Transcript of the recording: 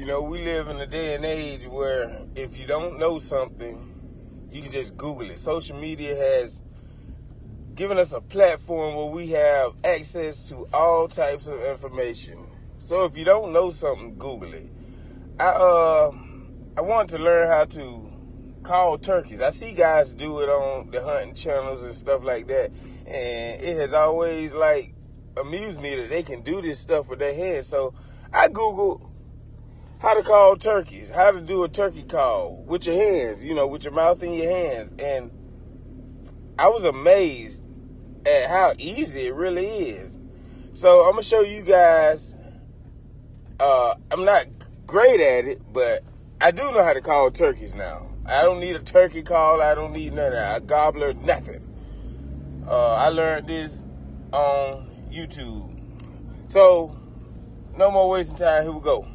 You know, we live in a day and age where if you don't know something, you can just Google it. Social media has given us a platform where we have access to all types of information. So if you don't know something, Google it. I uh I wanted to learn how to call turkeys. I see guys do it on the hunting channels and stuff like that, and it has always like amused me that they can do this stuff with their hands. So I googled how to call turkeys, how to do a turkey call with your hands, you know, with your mouth in your hands. And I was amazed at how easy it really is. So I'm gonna show you guys. Uh, I'm not great at it, but I do know how to call turkeys now. I don't need a turkey call. I don't need none of that. A gobbler, nothing. Uh, I learned this on YouTube. So, no more wasting time. Here we go.